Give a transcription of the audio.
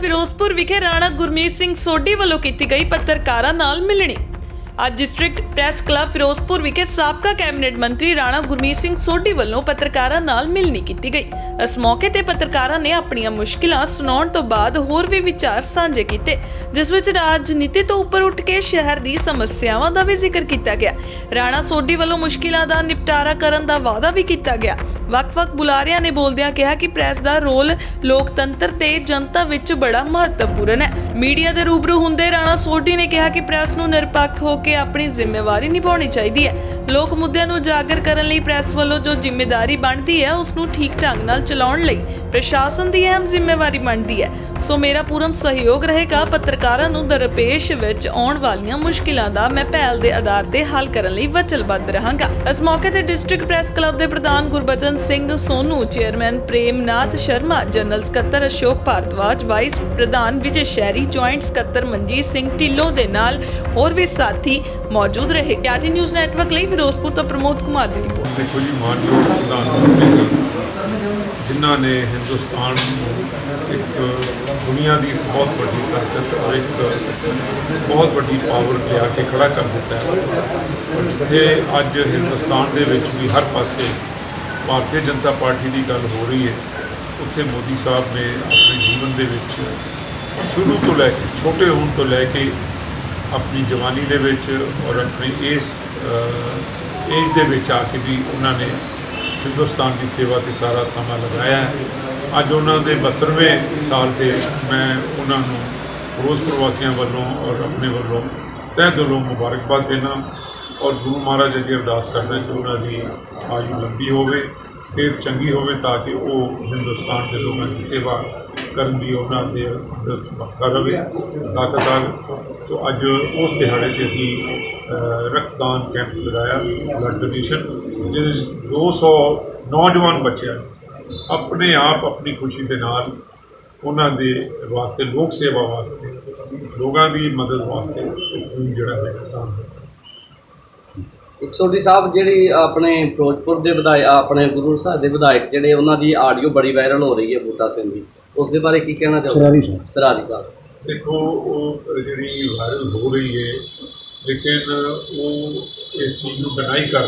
ਫਿਰੋਜ਼ਪੁਰ ਵਿਖੇ ਰਾਣਾ ਗੁਰਮੀਤ ਸਿੰਘ ਸੋਢੀ ਵੱਲੋਂ ਕੀਤੀ ਗਈ ਪੱਤਰਕਾਰਾਂ ਨਾਲ ਮਿਲਣੀ। ਅੱਜ ਡਿਸਟ੍ਰਿਕਟ ਪ੍ਰੈਸ ਕਲੱਬ ਫਿਰੋਜ਼ਪੁਰ ਵਿਖੇ ਸਾਬਕਾ ਕੈਬਨਿਟ ਮੰਤਰੀ ਰਾਣਾ ਗੁਰਮੀਤ ਸਿੰਘ ਸੋਢੀ ਵੱਲੋਂ ਪੱਤਰਕਾਰਾਂ ਨਾਲ ਮਿਲਣੀ ਕੀਤੀ ਗਈ। ਇਸ ਮੌਕੇ ਤੇ ਪੱਤਰਕਾਰਾਂ ਨੇ ਆਪਣੀਆਂ ਮੁਸ਼ਕਿਲਾਂ ਸੁਣਾਉਣ ਤੋਂ ਬਾਅਦ ਹੋਰ ਵੀ ਵਿਚਾਰ ਸਾਂਝੇ ਕੀਤੇ, ਜਿਸ ਵਿੱਚ ਰਾਜਨੀਤੀ ਤੋਂ ਉੱਪਰ ਉੱਠ ਕੇ ਸ਼ਹਿਰ ਦੀ ਸਮੱਸਿਆਵਾਂ ਦਾ ਵੀ ਜ਼ਿਕਰ ਕੀਤਾ ਗਿਆ। ਰਾਣਾ ਸੋਢੀ ਵੱਲੋਂ ਮੁਸ਼ਕਿਲਾਂ ਦਾ ਨਿਪਟਾਰਾ ਕਰਨ ਦਾ ਵਾਅਦਾ ਵੀ ਕੀਤਾ ਗਿਆ। ਵੱਖ-ਵੱਖ ਬੁਲਾਰਿਆਂ ਨੇ ਬੋਲਦਿਆਂ ਕਿਹਾ ਕਿ ਪ੍ਰੈਸ ਦਾ ਰੋਲ ਲੋਕਤੰਤਰ ਤੇ ਜਨਤਾ ਵਿੱਚ ਬੜਾ ਮਹੱਤਵਪੂਰਨ ਹੈ। ਮੀਡੀਆ ਦੇ ਰੂਬਰੂ ਹੁੰਦੇ ਰਾਣਾ ਸੋਢੀ ਨੇ ਕਿਹਾ ਕਿ ਪ੍ਰੈਸ ਨੂੰ ਨਿਰਪੱਖ ਹੋ ਕੇ ਆਪਣੀ ਜ਼ਿੰਮੇਵਾਰੀ ਨਿਭਾਉਣੀ ਚਾਹੀਦੀ ਹੈ। ਲੋਕ ਮੁੱਦਿਆਂ ਨੂੰ ਉਜਾਗਰ ਕਰਨ ਲਈ ਪ੍ਰੈਸ ਵੱਲੋਂ ਜੋ ਜ਼ਿੰਮੇਵਾਰੀ ਬਣਦੀ ਹੈ, ਉਸ ਨੂੰ ਠੀਕ ਢੰਗ ਨਾਲ ਚਲਾਉਣ ਲਈ ਪ੍ਰਸ਼ਾਸਨ ਦੀ ਅਹਿਮ ਜ਼ਿੰਮੇਵਾਰੀ ਬਣਦੀ ਹੈ। ਸੋ ਮੇਰਾ ਪੂਰਨ ਸਹਿਯੋਗ ਰਹੇਗਾ ਪੱਤਰਕਾਰਾਂ ਨੂੰ ਦਰਪੇਸ਼ ਵਿੱਚ ਆਉਣ ਵਾਲੀਆਂ ਮੁਸ਼ਕਿਲਾਂ ਦਾ ਮੈਂ ਪਹਿਲ ਦੇ ਆਧਾਰ ਤੇ ਹੱਲ ਕਰਨ ਲਈ ਵਚਨਬੱਧ ਰਹਾਂਗਾ। ਇਸ ਮੌਕੇ ਤੇ ਡਿਸਟ੍ਰਿਕਟ ਪ੍ਰੈਸ ਕਲੱਬ ਦੇ ਪ੍ਰਧਾਨ ਗੁਰਬਚਨ ਸਿੰਘ ਸੋਨੂ, ਚੇਅਰਮੈਨ ਪ੍ਰੇਮਨਾਥ ਸ਼ਰਮਾ, ਜਨਰਲ ਸਕੱਤਰ ਅਸ਼ੋਕ ਭਾਰਦਵਾਜ, ਵਾਈਸ ਪ੍ਰਧਾਨ ਵਿਜੇ ਸ਼ਹਿਰੀ, ਜੁਆਇੰਟ ਸਕੱਤਰ ਮਨਜੀਤ ਸਿੰਘ ਢਿੱਲੋਂ ਦੇ ਨਾਲ ਹੋਰ ਵੀ ਸਾਥੀ ਮੌਜੂਦ ਰਹੇ। ਗਿਆਟੀ ਨਿਊਜ਼ ਨੈਟਵਰਕ ਲਈ ਫਿਰੋਜ਼ਪੁਰ ਤੋਂ ਪ੍ਰਮੋਦ ਕੁਮਾਰ ਦੀ ਰਿਪੋਰਟ। ਦੇਖੋ ਜੀ, ਮਾਨਯੋਗ ਪ੍ਰਧਾਨ ਮੰਤਰੀ ਜਿਨ੍ਹਾਂ ਨੇ ਹਿੰਦੁਸਤਾਨ ਨੂੰ ਇੱਕ ਦੁਨੀਆ ਦੀ ਬਹੁਤ ਵੱਡੀ ਤਾਕਤ ਔਰ ਇੱਕ ਬਹੁਤ ਵੱਡੀ ਪਾਵਰ ਲਿਆ ਕੇ ਖੜਾ ਕਰ ਦਿੱਤਾ ਹੈ। ਜਿੱਥੇ ਅੱਜ ਹਿੰਦੁਸਤਾਨ ਦੇ ਵਿੱਚ ਵੀ ਹਰ ਪਾਸੇ ਭਾਰਤੀ ਜਨਤਾ ਪਾਰਟੀ ਦੀ ਗੱਲ ਹੋ ਰਹੀ ਹੈ, ਉੱਥੇ ਮੋਦੀ ਸਾਹਿਬ ਨੇ ਆਪਣੇ ਜੀਵਨ ਦੇ ਵਿੱਚ ਸ਼ੁਰੂ ਤੋਂ ਲੈ ਕੇ, ਛੋਟੇ ਹੋਣ ਤੋਂ ਲੈ ਕੇ ਆਪਣੀ ਜਵਾਨੀ ਦੇ ਵਿੱਚ ਔਰ ਆਪਣੀ ਇਸ ਏਜ ਦੇ ਵਿੱਚ ਆ ਕੇ ਵੀ ਉਹਨਾਂ ਨੇ ਹਿੰਦੁਸਤਾਨ ਦੀ ਸੇਵਾ ਤੇ ਸਾਰਾ ਸਮਾਂ ਲਗਾਇਆ ਹੈ। ਅੱਜ ਉਹਨਾਂ ਦੇ 72ਵੇਂ ਸਾਲ ਤੇ ਮੈਂ ਉਹਨਾਂ ਨੂੰ ਫਿਰੋਜ਼ਪੁਰ ਵਾਸੀਆਂ ਵੱਲੋਂ ਔਰ ਆਪਣੇ ਵੱਲੋਂ ਤਹਿ ਦਿਲੋਂ ਮੁਬਾਰਕਬਾਦ ਦੇਣਾ ਔਰ ਗੁਰੂ ਮਹਾਰਾਜ ਅੱਗੇ ਅਰਦਾਸ ਕਰਦਾ ਕਿ ਉਹਨਾਂ ਦੀ ਆਯੂ ਲੰਬੀ ਹੋਵੇ, ਸਿਹਤ ਚੰਗੀ ਹੋਵੇ ਤਾਂ ਕਿ ਉਹ ਹਿੰਦੁਸਤਾਨ ਦੇ ਲੋਕਾਂ ਦੀ ਸੇਵਾ ਕਰਨ ਦੀ ਉਹਨਾਂ ਦੇ ਅੰਦਰ ਸਮਰੱਥਾ ਰਵੇ ਤਾਕਤ ਆਵੇ ਸੋ ਅੱਜ ਉਸ ਦਿਹਾੜੇ ਤੇ ਅਸੀਂ ਰਕਤਦਾਨ ਕੈਂਪ ਲਗਾਇਆ ਬਲੱਡ ਡੋਨੇਸ਼ਨ ਜਿਹਦੇ ਵਿੱਚ 200 ਨੌਜਵਾਨ ਬੱਚਿਆਂ ਆਪਣੇ ਆਪ ਆਪਣੀ ਖੁਸ਼ੀ ਦੇ ਨਾਲ ਉਹਨਾਂ ਦੇ ਵਾਸਤੇ ਲੋਕ ਸੇਵਾ ਵਾਸਤੇ ਲੋਕਾਂ ਦੀ ਮਦਦ ਵਾਸਤੇ ਜਿਹੜਾ ਹੈ ਸੋਢੀ ਸਾਹਿਬ ਜਿਹੜੀ ਆਪਣੇ ਫਿਰੋਜ਼ਪੁਰ ਦੇ ਵਿਧਾਇਕ ਆਪਣੇ ਗੁਰੂ ਸਾਹਿਬ ਦੇ ਵਿਧਾਇਕ ਜਿਹੜੇ ਉਹਨਾਂ ਦੀ ਆਡੀਓ ਬੜੀ ਵਾਇਰਲ ਹੋ ਰਹੀ ਹੈ ਬੂਟਾ ਸਿੰਘ ਦੀ ਉਸ ਦੇ ਬਾਰੇ ਕੀ ਕਹਿਣਾ ਚਾਹੋਗੇ? ਸਰਾਰੀ ਸਾਹਿਬ। ਸਰਾਰੀ ਸਾਹਿਬ। ਦੇਖੋ ਉਹ ਜਿਹੜੀ ਵਾਇਰਲ ਹੋ ਰਹੀ ਹੈ ਲੇਕਿਨ ਉਹ ਇਸ ਚੀਜ਼ ਨੂੰ ਡਿਨਾਈ ਕਰ